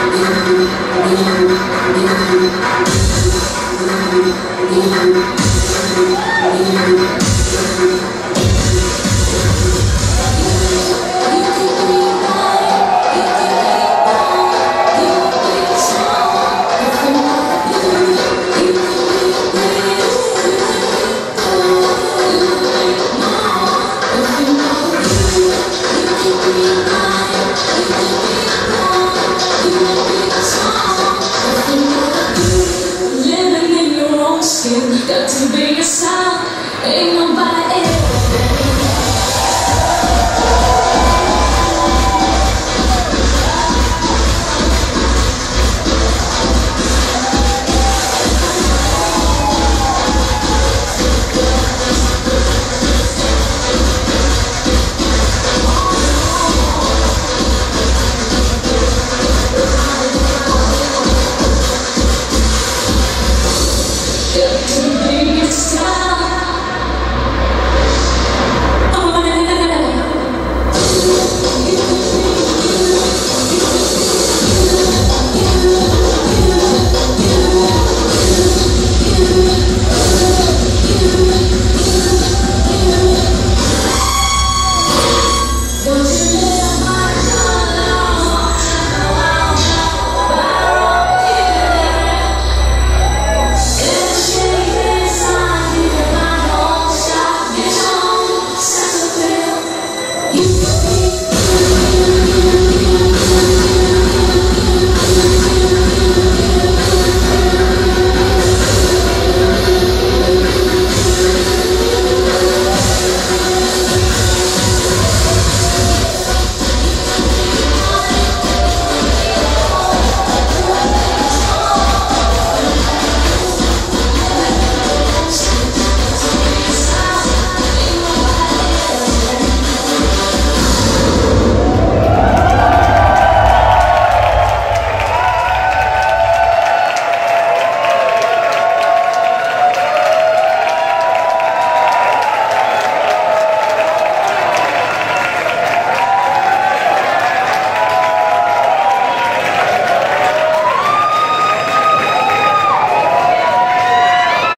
Living got to be yourself. Ain't nobody else.